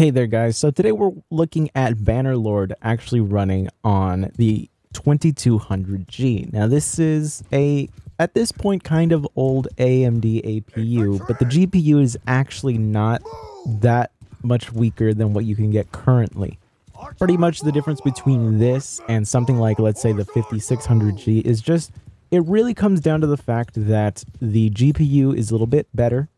Hey there guys, so today we're looking at Bannerlord actually running on the 2200G. Now this is a, at this point, kind of old AMD APU, but the GPU is actually not that much weaker than what you can get currently. Pretty much the difference between this and something like, let's say, the 5600G is just, it really comes down to the fact that the GPU is a little bit better,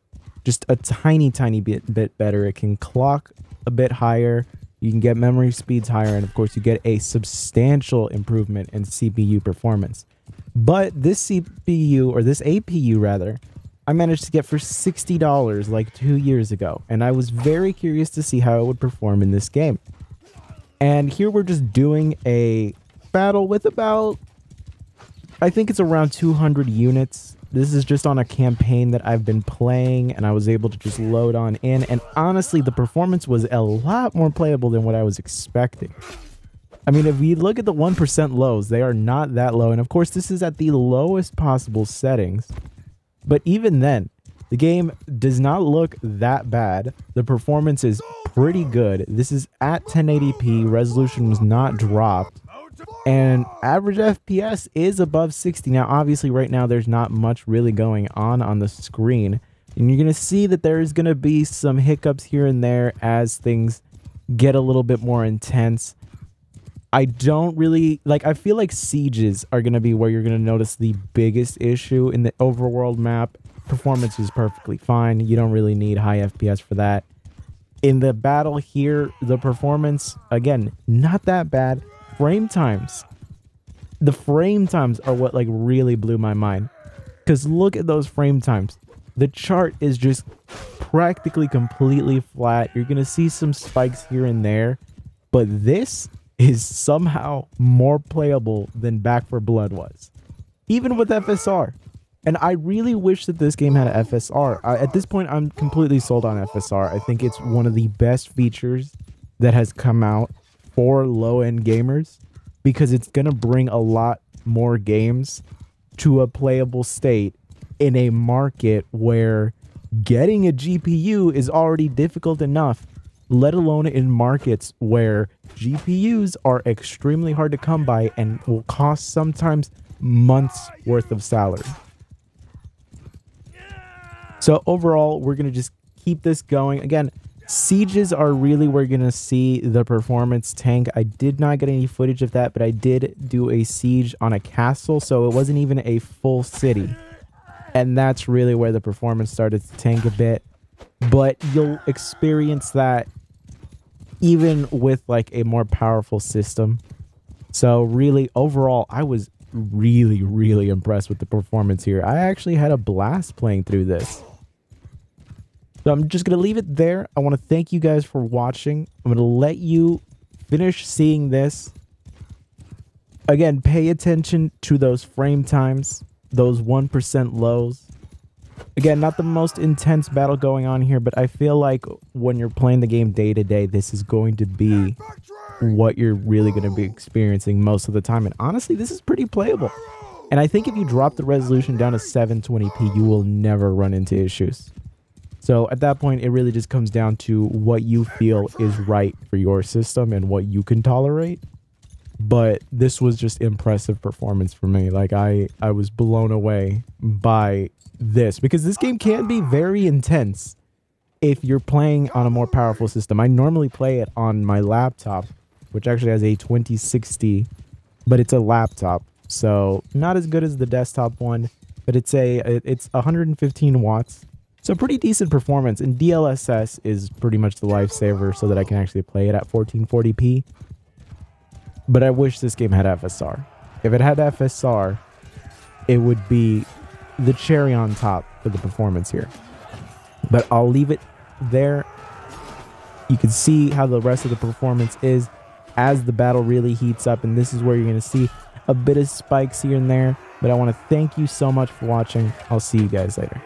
just a tiny, tiny bit, bit better. It can clock a bit higher. You can get memory speeds higher, and of course, you get a substantial improvement in CPU performance. But this CPU, or this APU rather, I managed to get for $60 like two years ago, and I was very curious to see how it would perform in this game. And here we're just doing a battle with about, I think it's around 200 units this is just on a campaign that I've been playing and I was able to just load on in. And honestly, the performance was a lot more playable than what I was expecting. I mean, if we look at the 1% lows, they are not that low. And of course, this is at the lowest possible settings. But even then, the game does not look that bad. The performance is pretty good. This is at 1080p. Resolution was not dropped and average FPS is above 60. Now, obviously, right now, there's not much really going on on the screen. And you're going to see that there's going to be some hiccups here and there as things get a little bit more intense. I don't really like. I feel like sieges are going to be where you're going to notice the biggest issue in the overworld map. Performance is perfectly fine. You don't really need high FPS for that. In the battle here, the performance, again, not that bad frame times. The frame times are what like really blew my mind. Cause look at those frame times. The chart is just practically completely flat. You're gonna see some spikes here and there, but this is somehow more playable than Back 4 Blood was, even with FSR. And I really wish that this game had FSR. I, at this point, I'm completely sold on FSR. I think it's one of the best features that has come out for low end gamers because it's going to bring a lot more games to a playable state in a market where getting a GPU is already difficult enough, let alone in markets where GPUs are extremely hard to come by and will cost sometimes months worth of salary. So overall, we're going to just keep this going. Again, Sieges are really where you're going to see the performance tank. I did not get any footage of that, but I did do a siege on a castle, so it wasn't even a full city. And that's really where the performance started to tank a bit. But you'll experience that even with like a more powerful system. So really, overall, I was really, really impressed with the performance here. I actually had a blast playing through this. So I'm just going to leave it there. I want to thank you guys for watching. I'm going to let you finish seeing this. Again, pay attention to those frame times, those 1% lows. Again, not the most intense battle going on here, but I feel like when you're playing the game day to day, this is going to be what you're really going to be experiencing most of the time. And honestly, this is pretty playable. And I think if you drop the resolution down to 720p, you will never run into issues. So at that point, it really just comes down to what you feel is right for your system and what you can tolerate. But this was just impressive performance for me. Like I, I was blown away by this because this game can be very intense if you're playing on a more powerful system. I normally play it on my laptop, which actually has a 2060, but it's a laptop. So not as good as the desktop one, but it's a it's 115 watts so pretty decent performance, and DLSS is pretty much the lifesaver so that I can actually play it at 1440p. But I wish this game had FSR. If it had FSR, it would be the cherry on top for the performance here. But I'll leave it there. You can see how the rest of the performance is as the battle really heats up, and this is where you're going to see a bit of spikes here and there. But I want to thank you so much for watching. I'll see you guys later.